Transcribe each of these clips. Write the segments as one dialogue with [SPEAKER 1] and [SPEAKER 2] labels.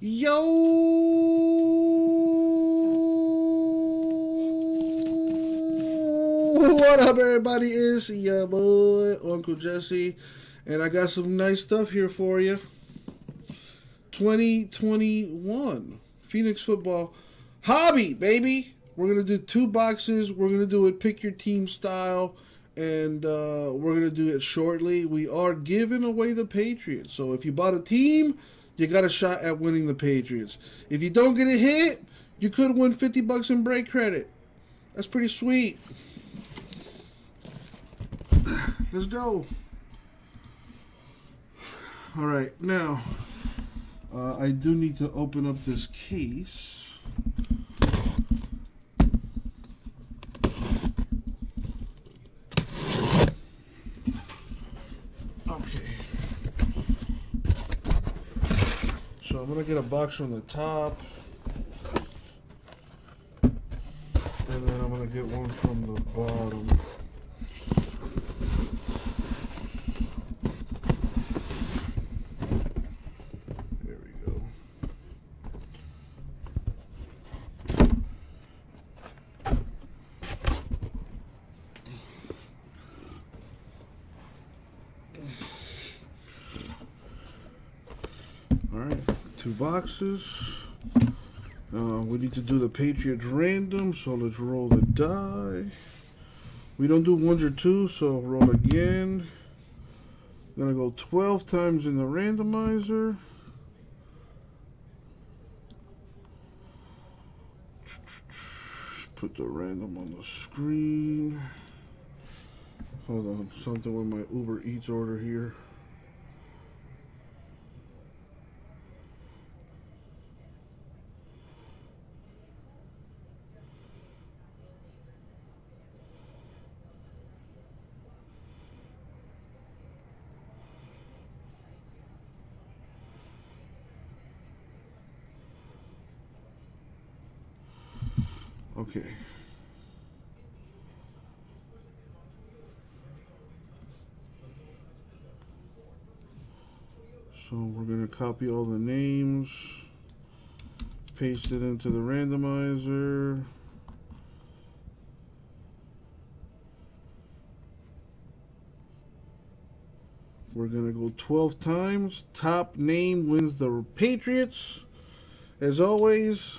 [SPEAKER 1] Yo! What up, everybody? It's your boy, Uncle Jesse, and I got some nice stuff here for you. 2021 Phoenix Football Hobby, baby! We're going to do two boxes. We're going to do it pick your team style, and uh, we're going to do it shortly. We are giving away the Patriots. So if you bought a team, you got a shot at winning the Patriots. If you don't get a hit, you could win 50 bucks in break credit. That's pretty sweet. Let's go. All right, now uh, I do need to open up this case. Okay. So I'm gonna get a box from the top. And then I'm gonna get one from the bottom. There we go. All right, two boxes. Uh, we need to do the Patriots random, so let's roll the die. We don't do ones or twos, so roll again. gonna go 12 times in the randomizer. Put the random on the screen. Hold on, something with my Uber Eats order here. Okay. So we're going to copy all the names, paste it into the randomizer. We're going to go 12 times. Top name wins the Patriots. As always,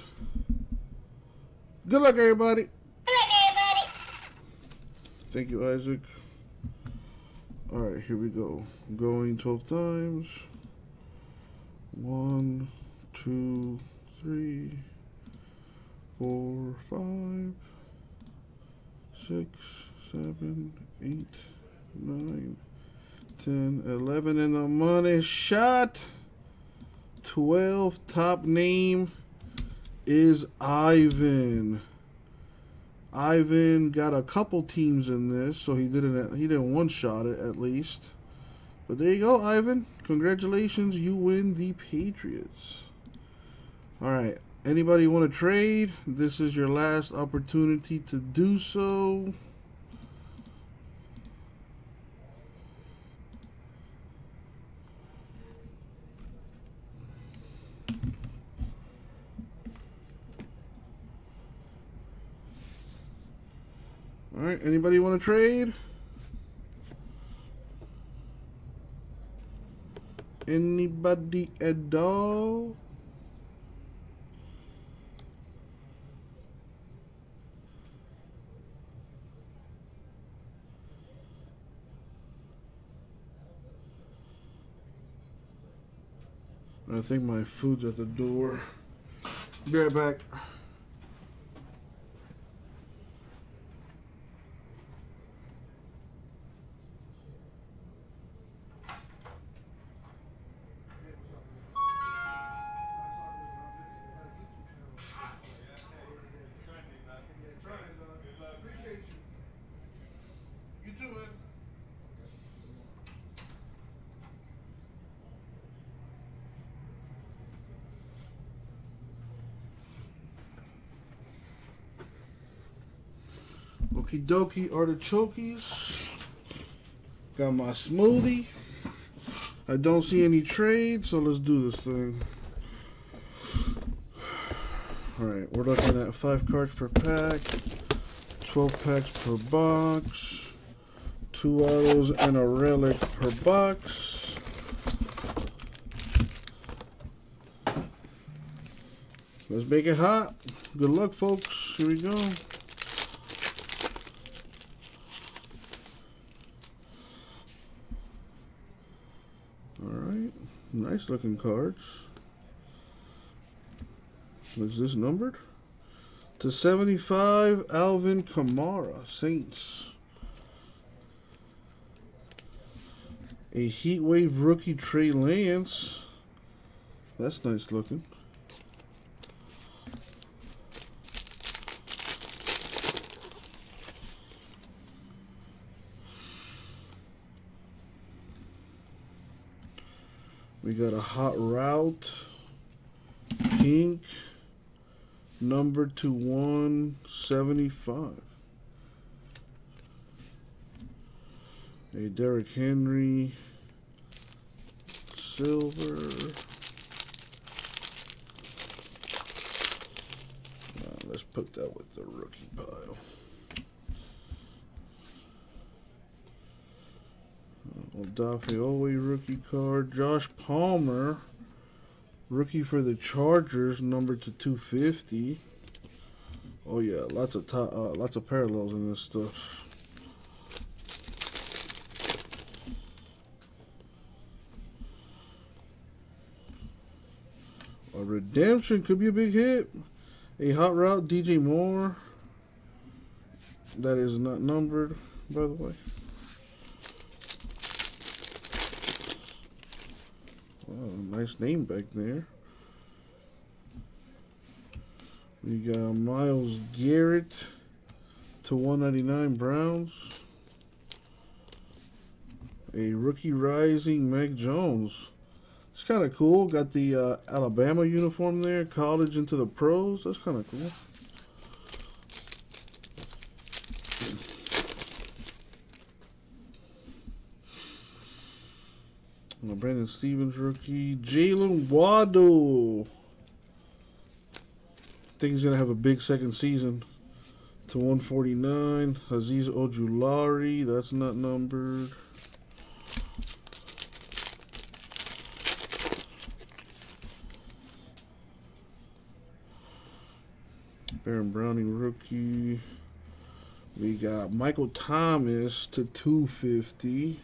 [SPEAKER 1] Good luck, everybody.
[SPEAKER 2] Good luck, everybody.
[SPEAKER 1] Thank you, Isaac. All right, here we go. Going 12 times. One, two, three, four, five, six, seven, eight, nine, ten, eleven, and the money shot. 12 top name is Ivan. Ivan got a couple teams in this, so he didn't he didn't one shot it at least. But there you go, Ivan. Congratulations, you win the Patriots. All right. Anybody want to trade? This is your last opportunity to do so. Right, anybody want to trade? Anybody at all? I think my food's at the door. Be right back. Okie dokie artichokes. Got my smoothie. I don't see any trade, so let's do this thing. Alright, we're looking at 5 cards per pack, 12 packs per box, 2 autos and a relic per box. Let's make it hot. Good luck, folks. Here we go. Alright, nice looking cards. Is this numbered? To 75, Alvin Kamara, Saints. A Heatwave rookie, Trey Lance. That's nice looking. Hot route, pink, number to 175. A Derrick Henry, silver. Let's put that with the rookie pile. Odafe rookie card. Josh Palmer, rookie for the Chargers, number to 250. Oh yeah, lots of uh, lots of parallels in this stuff. A redemption could be a big hit. A hot route, DJ Moore. That is not numbered, by the way. Nice name back there. We got Myles Garrett to 199 Browns. A rookie rising Mac Jones. It's kind of cool. Got the uh, Alabama uniform there. College into the pros. That's kind of cool. Brandon Stephens rookie. Jaylen Waddle. think he's going to have a big second season. To 149. Azeez Ojulari. That's not numbered. Baron Browning rookie. We got Michael Thomas to 250.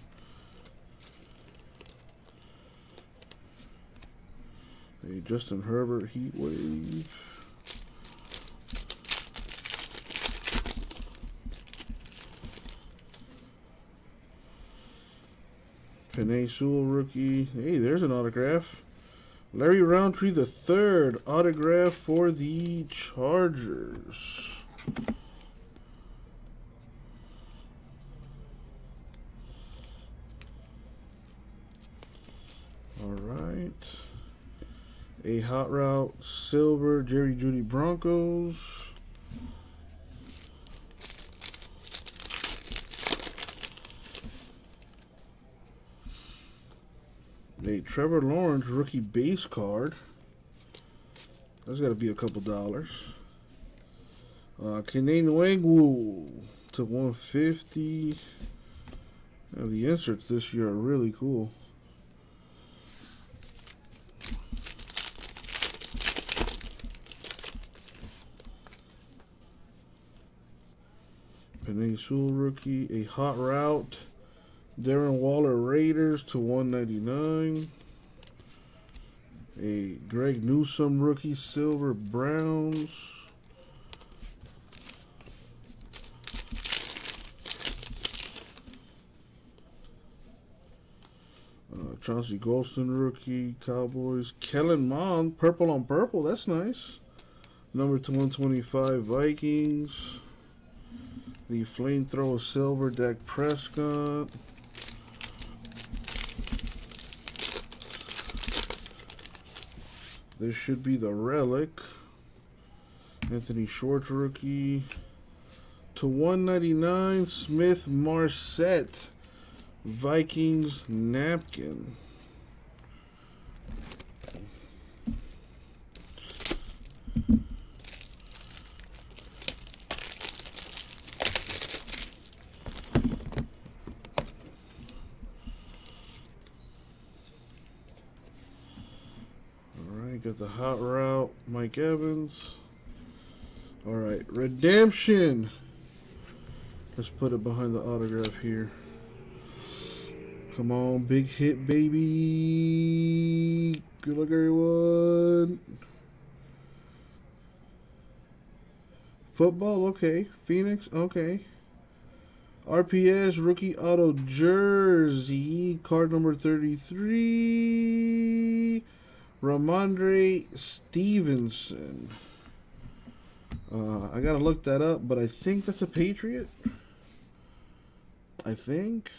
[SPEAKER 1] A Justin Herbert Heat Wave. Penei Sewell rookie. Hey, there's an autograph. Larry Rountree the third autograph for the Chargers. All right. A hot route silver Jerry Jeudy Broncos. A Trevor Lawrence rookie base card. That's got to be a couple dollars. Uh, Kene Nwangwu to 150. Now the inserts this year are really cool. Sewell rookie. A hot route. Darren Waller Raiders to 199. A Greg Newsome rookie silver Browns. Uh, Chauncey Golston rookie Cowboys. Kellen Mond purple on purple. That's nice. Number to 125 Vikings. The flamethrower silver Dak Prescott. This should be the relic. Anthony Schwartz rookie. To 199 Smith Marsette. Vikings napkin. The hot route, Mike Evans. All right, redemption. Let's put it behind the autograph here. Come on, big hit, baby. Good luck, everyone. Football, okay. Phoenix, okay. RPS rookie auto jersey, card number 33. Rhamondre Stevenson. Uh, I gotta look that up, but I think that's a Patriot. I think.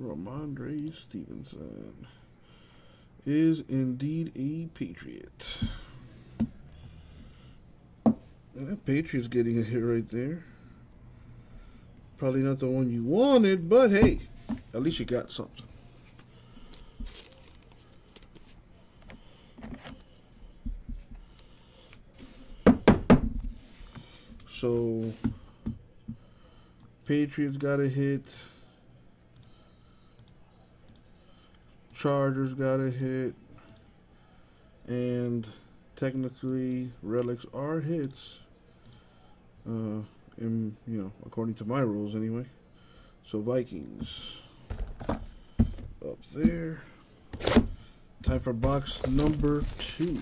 [SPEAKER 1] Rhamondre Stevenson is indeed a Patriot. And that Patriot's getting a hit right there. Probably not the one you wanted, but hey, at least you got something. So, Patriots got a hit. Chargers got a hit. And technically, relics are hits. Uh, in, you know, according to my rules anyway. So, Vikings up there. Time for box number two.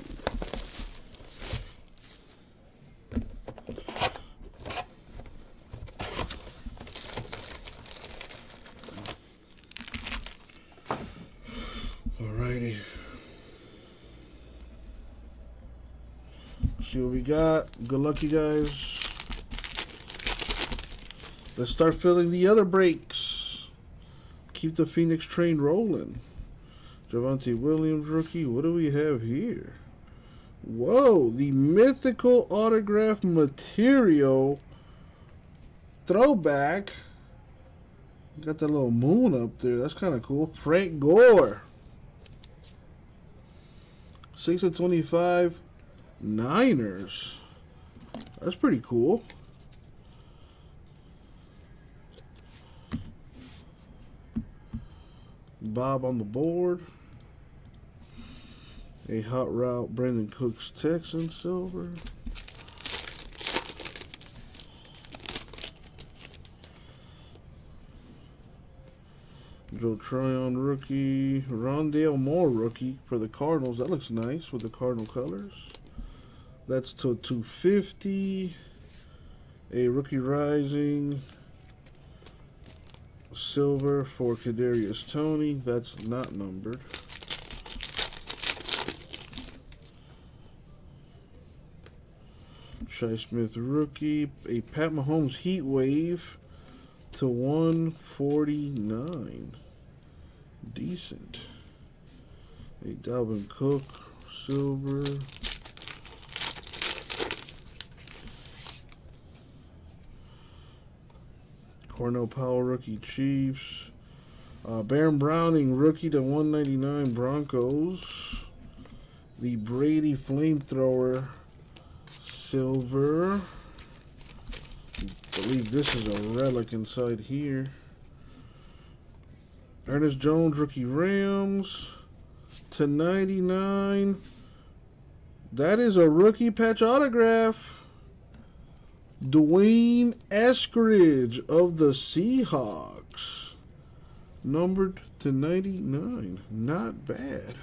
[SPEAKER 1] Alrighty. See what we got. Good luck, you guys. Let's start filling the other breaks. Keep the Phoenix train rolling. Javonte Williams rookie. What do we have here? Whoa, the mythical autograph material throwback. Got that little moon up there. That's kind of cool. Frank Gore. 6 of 25 Niners. That's pretty cool. Bob on the board. A hot route, Brandin Cooks Texan silver. Joe Tryon rookie. Rondale Moore rookie for the Cardinals. That looks nice with the Cardinal colors. That's to 250. A rookie rising. Silver for Kadarius Toney. That's not numbered. Shi Smith rookie. A Pat Mahomes Heat Wave to 149 decent. A Dalvin Cook, silver. Cornell Powell, rookie Chiefs. Uh, Baron Browning, rookie to 199 Broncos. The Brady Flamethrower, silver. I believe this is a relic inside here. Ernest Jones, rookie Rams to 99. That is a rookie patch autograph. D'Wayne Eskridge of the Seahawks. Numbered to 99. Not bad.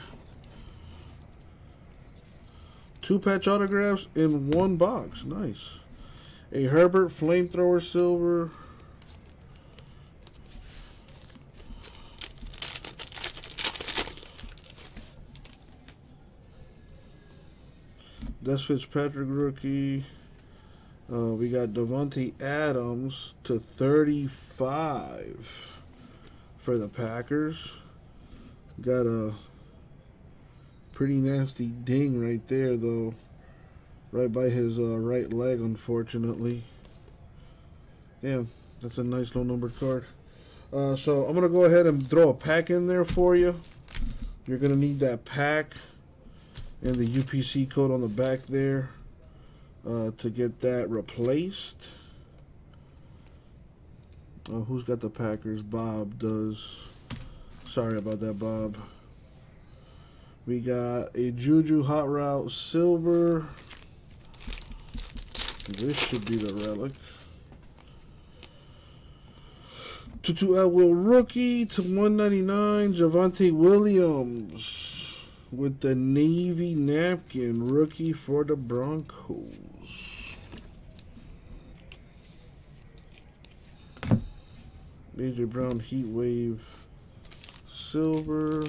[SPEAKER 1] Two patch autographs in one box. Nice. A Herbert Flamethrower Silver. That's Fitzpatrick rookie. Uh, we got Davante Adams to 35 for the Packers. Got a pretty nasty ding right there, though. Right by his uh, right leg, unfortunately. Yeah, that's a nice low numbered card. Uh, so I'm going to go ahead and throw a pack in there for you. You're going to need that pack and the UPC code on the back there uh, to get that replaced. Oh, who's got the Packers? Bob does. Sorry about that, Bob. We got a Juju Hot Route Silver. This should be the relic. Tutu Atwell rookie to 199. Javonte Williams with the navy napkin rookie for the Broncos. AJ Brown Heat Wave Silver.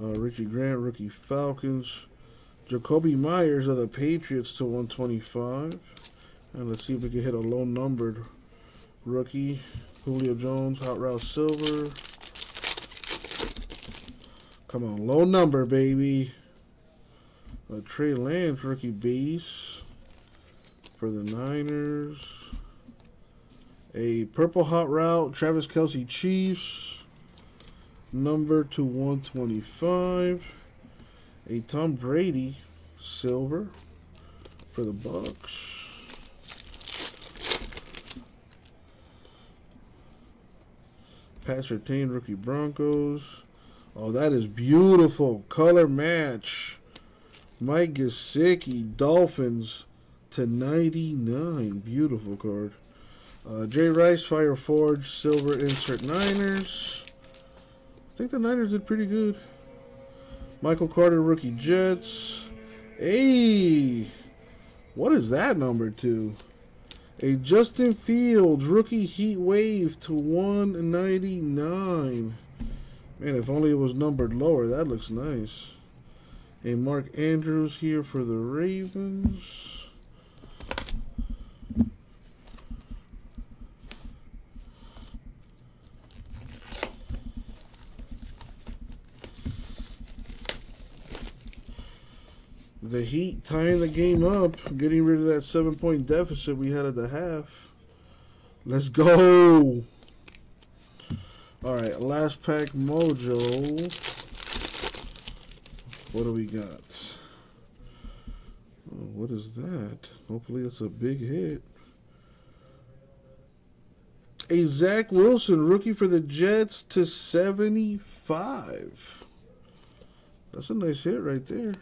[SPEAKER 1] Uh, Richie Grant, rookie Falcons. Jakobi Meyers of the Patriots to 125. And let's see if we can hit a low numbered rookie. Julio Jones, Hot Route Silver. Come on, low number, baby. A Trey Lance rookie base for the Niners. A purple hot route, Travis Kelce Chiefs number to 125. A Tom Brady silver for the Bucs. Pat Surtain, rookie Broncos. Oh, that is beautiful. Color match. Mike Gesicki, Dolphins to 99. Beautiful card. Uh, Jay Rice, Fire Forge, Silver Insert Niners. I think the Niners did pretty good. Michael Carter, rookie Jets. Hey, what is that number to? A Justin Fields rookie Heat Wave to 199. Man, if only it was numbered lower. That looks nice. A Mark Andrews here for the Ravens. The Heat tying the game up, getting rid of that seven point deficit we had at the half. Let's go. All right, last pack mojo. What do we got? Oh, what is that? Hopefully, it's a big hit. A Zach Wilson rookie for the Jets to 75. That's a nice hit right there.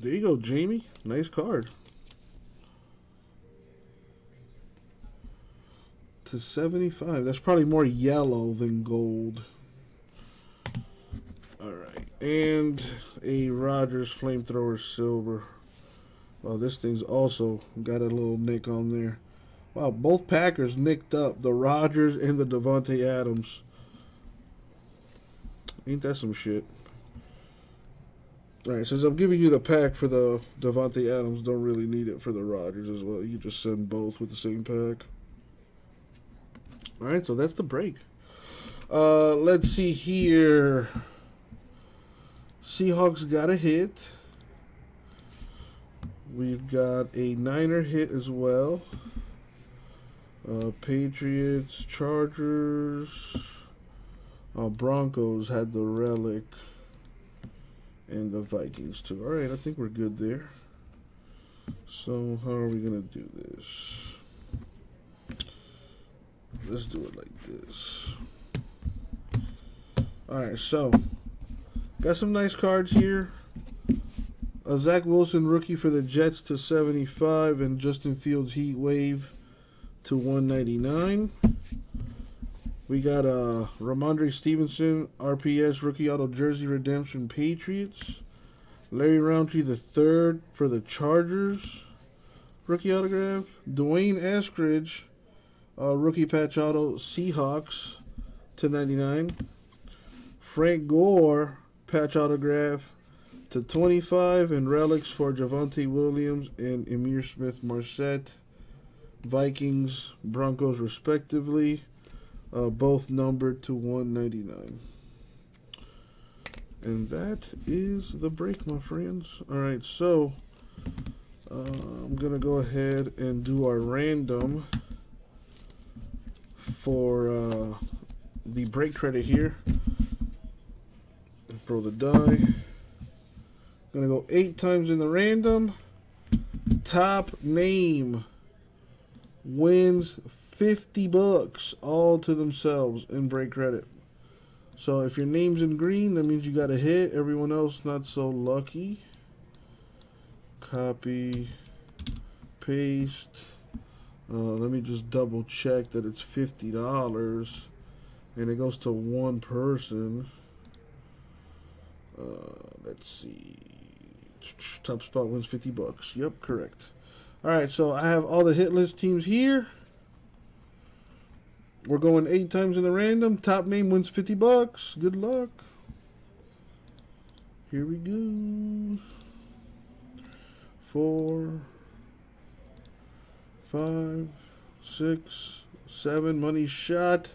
[SPEAKER 1] There you go, Jamie. Nice card. To 75. That's probably more yellow than gold. Alright. And a Rodgers Flamethrower Silver. Well, this thing's also got a little nick on there. Wow, both Packers nicked up. The Rodgers and the Davante Adams. Ain't that some shit? All right, since I'm giving you the pack for the Davante Adams, don't really need it for the Rodgers as well. You just send both with the same pack. All right, so that's the break. Uh, let's see here. Seahawks got a hit. We've got a Niner hit as well. Uh, Patriots, Chargers, uh, Broncos had the relic and the Vikings too. All right, I think we're good there. So how are we gonna do this? Let's do it like this. All right, so got some nice cards here. A Zach Wilson rookie for the Jets to 75 and Justin Fields Heat Wave to 199. We got uh, Rhamondre Stevenson, RPS Rookie Auto Jersey Redemption Patriots. Larry Rountree the third for the Chargers. Rookie autograph. D'Wayne Eskridge, uh, Rookie Patch Auto Seahawks to 99. Frank Gore Patch Autograph to 25 and relics for Javonte Williams and Ihmir Smith Marsette. Vikings, Broncos respectively uh, both numbered to 199. And that is the break, my friends. All right, so uh, I'm going to go ahead and do our random for uh, the break credit here. Throw the die. Gonna go eight times in the random. Top name wins 50 bucks all to themselves in break credit. So if your name's in green, that means you got a hit. Everyone else not so lucky. Copy, paste. Uh, let me just double check that it's $50 and it goes to one person. Uh, let's see. Top spot wins 50 bucks. Yep, correct. All right, so I have all the hit list teams here. We're going eight times in the random. Top name wins 50 bucks. Good luck. Here we go. Four, five, six, seven. Money shot.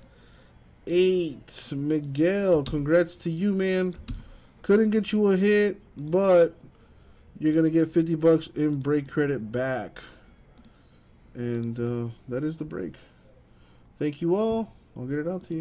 [SPEAKER 1] Eight. Miguel, congrats to you, man. Couldn't get you a hit, but you're going to get 50 bucks in break credit back. And uh, that is the break. Thank you all. I'll get it out to you.